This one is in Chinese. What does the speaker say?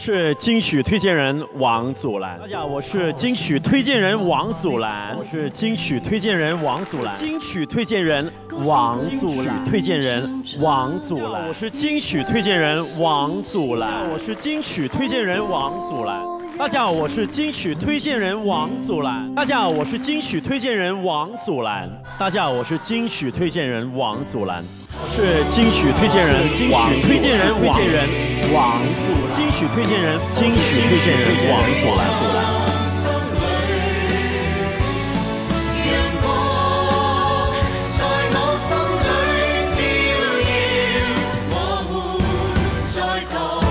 是金曲推荐人王祖蓝。大家好，我是金曲推荐人王祖蓝。我是金曲推荐人王祖蓝。金曲推荐人王祖蓝。推荐人王祖蓝。我是金曲推荐人王祖蓝。我是金曲推荐人王祖蓝。大家好，我是金曲推荐人王祖蓝。大家好，我是金曲推荐人王祖蓝。大家好，我是金曲推荐人王祖蓝。我是金曲推荐人，金曲推荐人，推荐人王祖蓝。金曲推荐人，金曲推荐人王祖蓝。在我心里照耀，我在。